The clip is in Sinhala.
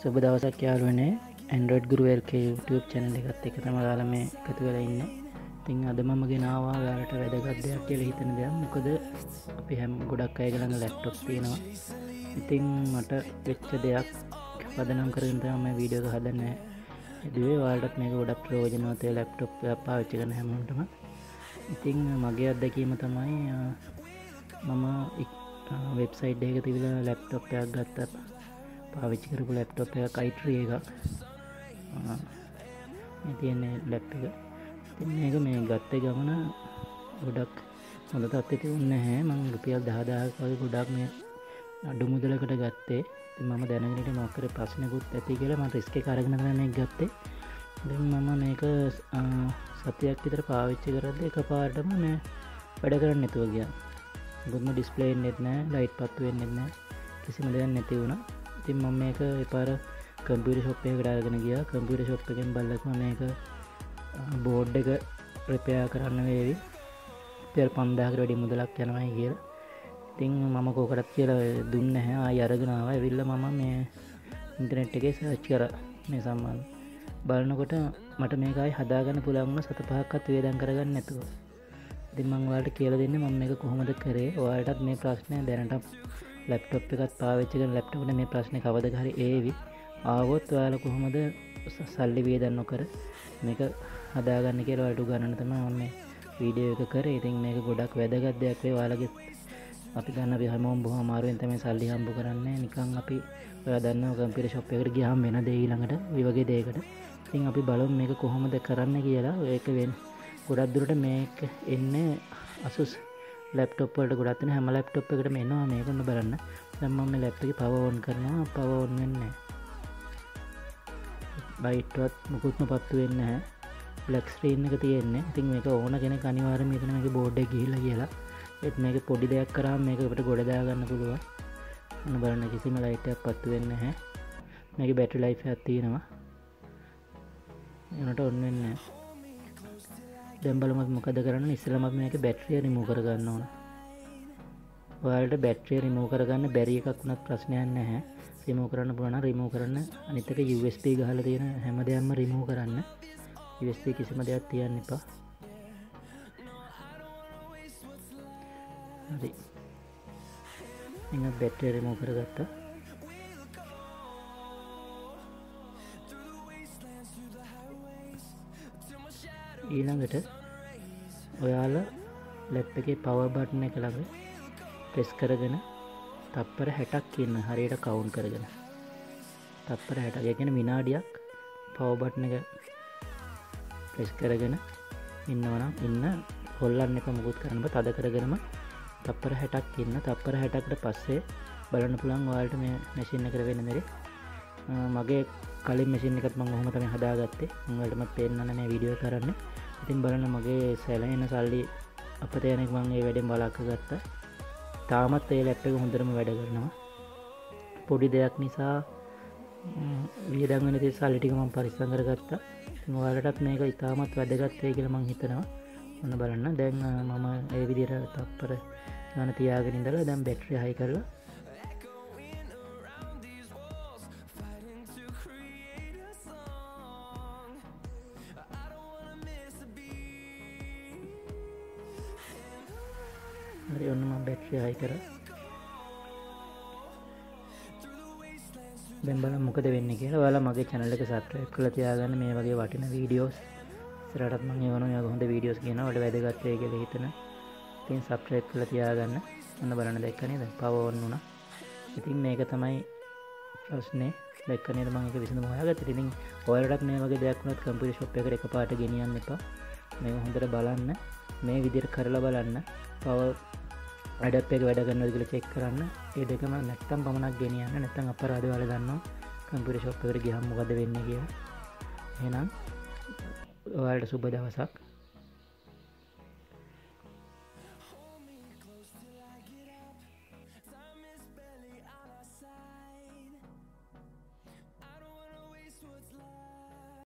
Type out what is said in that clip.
සුබ දවසක් යාලුවනේ ඇන්ඩරෝඩ් ගුරුවල්ක YouTube චැනල එකත් එක තම යාල මේ එකතු වෙලා ඉන්න. තිං අද මම ගෙනවා යාලට වැදගත් දෙයක් කියල හිතන දෙයක්. මොකද අපි හැම් ගොඩක් අය ගළඟ ලැප්ටොප් තියෙනවා. ඉතිං මට වෙච්ච දෙයක් පදනම් කරගතම වීඩියෝක හදන්න. ඇදුවේ වාල්ටත් මේක ගොඩක් ප්‍රෝජනවතය ලැප්ටොප් පාවිච්චි කන හැමටම. ඉතිං මගේ අත්දැකීම තමයි මම වෙබ්සයිට් එක තිබිල ලැප්ටොප්යක් ගත්තත් පාවිච්චි කරපු ලැප්ටොප් එක කයිට්‍රිය එකක්. තියන්නේ ලැප් එක. තින්න එක මේ ගත්තේ ගමන ගොඩක් හොඳ තත්ති උන්න හැ මං රුපියල් දහදාකගේ ගොඩක් මේ අඩු මුදලකට ගත්තේ. මම දැනගට මොකර ප්‍රශ්නකුත් ඇති කියලා ම රිස්ක කරගන මේ ගත්තේ. මම මේක සතියක් විතර පාවිච්චි කරද එක පාටම නෑ වැඩ කරන්න නැතුව ගිය. ගොම ඩිස්පලේන් නෙත්නෑ ලයිට් පත්තුවෙන් නෙත්නෑ කිසිම දෙයක් නැති වුණ. ඉතින් මම මේක එපාර කම්පියට ශොප්පය කඩාගෙන ගිය. කම්පියට ශොප් එකෙන් බල්ලක මේක බෝඩ් එක ප්‍රපයා කරන්න වේවි. පෙල් පන්දාකට වැඩි මුදලක් යනවයි කියල. ඉතිං මම කෝකටත් කියල දුන්න හැ අරගෙනාව ඇවිල්ල මම මේ ඉන්ටනෙට් එක සච් කර. මේ සම්බන් බලනකොට මට මේකයි හදාගන්න පුළන්ගන සත පහක්කත් වේදන් කරගන්න නැතුව. දිමංවාට කියල දෙන්න මම මේක කොහොමද කරේ? ඔයාටත් මේ ප්‍රශ්නය දැනට ලැප්ටොප් එකත් පාවිච්චක ලැප්ටපට මේ ප්‍රශ්න කවද හරි ඒවි ආවොත් ඔයාල කොහොමද සල්ලි වේදන්න නොකර මේක හදාගන්න කියල අඩු ගණන තම මේ වීඩියෝ එක කර. ඉතින් මේක ගොඩක් වැදගත් දෙයක් වේ. වාලගේ අපි ගන්න හමෝම් බොහ මාරුවෙන් තම සල්ලි හම්බ කරන්න. නිකං අපි ඔය දන්න කම්පිර ශොප්පකට ගියහම් වෙන දේීළඟට විවගේ දේකට ඉතින් අපි බලම් මේක කොහොමද කරන්න කියලා. ඒක වෙන් ගොඩක් දුරට මේක එන්න අසුස් ලැප්ටොප්පට ගොඩත්න හැම ලැප්ටොප් එකට මෙන්නවා මේකන්න බලන්න. දැම්මම ලැප්ටි පවෝන් කරනවා. පවෝන් වෙන්න බයිට්වත් මුකුත්ම පත්තු වෙන්න හැ ලක්ස්ත්‍රීන් එක තියෙන්නේ. ඉතින් මේක ඕන කෙන කනිවාර මෙතන එක බෝඩ්ඩ කියල. කියලා එත් මේක පොඩි දෙයක් කරා මේකට ගොඩදාගන්න පුළුව අන බලන්න කිසිම ලයිටයක් පත්තු වෙන්න හැ මේක බැටි ලයි් ඇත්තියෙනවා එනට ඔන්න වෙන්න දැම්බලමත් මොකද කරන්න. ඉස්සලමත් මේක බැට්‍රිය රිමූ කරගන්න ඕන. ඔයාලට බැට්‍රිය රිමූ කරගන්න බැරි එකක් වුණත් ප්‍රශ්නයන්න හැ රිමූ කරන්න පුළන රිමූ කරන්න. අනිතක USB ගහල තියෙන හැම දෙයක්ම රිමූ කරන්න. USB කිසිම දෙයක් තියන්න එපා. හරි. එ බැට්‍රිය රිමූ කරගත්තා. ඊළඟට ඔයාල ලැප් එකේ පව බට්න එක ළඟ ප්‍රෙස් කරගෙන තප්පර හැටක් කියන්න හරියට කවුන් කරගෙන. තප්පර හැට ගැගෙන විනාඩියක් පවබට්න එක ප්‍රෙස් කරගෙන ඉන්නවනම් ඉන්න හොල්ලන්න එක මුකුත් කරනම තද කරගෙනම තප්පර හැටක් ඉන්න. තප්පර හැටකට පස්සේ බලන්න පුළන් වාල්ට මේ මැසින්න කර වෙන දෙරේ මගේ කලින් මෙසින් එකත් මං හොම තම හදාගත්තේ? උඟටම පෙන්න්න මේ විඩියෝ කරන්න. ඉතින් බලන්න මගේ සැලෙන සල්ලි අපත යනෙක් මංගේ වැඩෙන් බලාක ගත්ත. තාමත් ඒ ලැප්ට එක හොඳරම වැඩ කරනවා. පොඩි දෙයක් නිසා වියදංගන ති සල්ලිටිකම පරිස්සං කරගත්තා. වාලටත් මේක ඉතාමත් වැදගත්තය කියල මං හිතනවා. ඔන්න බලන්න. දැන් මම ඒ විදිර තප්පර ගන තියාගෙනින්දල දැම් බැට්‍රි හයි කරලා හරි ඔන්නම බැට්‍රිය හයි කර. බැම්බල මොකද වෙන්න කියලා. වලා මගේ චැනලක සත්‍රය කළ තියාගන්න. මේ වගේ වටින වීඩියෝස් සරටත් මගේ වන යගහොඳ වීඩියෝස් කියන වට වැදගත්තය කියල හිතන. තින් සබ්ට්‍රේක් කළ තියාගන්න. ඔන්න බලන දෙක්කනේ ද පවෝන්න වුණ. ඉතින් මේක තමයි ප්‍රශ්නේ. දෙක්කනේ මංක විසිඳ මහග තිරිින් ඔයලටත් මේ වගේ දෙයක්නත් කම්පිරි ශොප් එක එක පාට ගෙනියන්න එපා. මේ හොඳට බලන්න. මේ විදිර කරලා බලන්න. පව අඩප් එක වැඩගන්න දිල චෙක් කරන්න. ඒ දෙකම නැත්තම් පමණක් ගෙනියන්න නැතන් අප රාධවල දන්න කම්පිරි ශොප්පකට ගහම් මොකද වෙන්න කිය එනම් ඔයාලට සුබ දවසක්.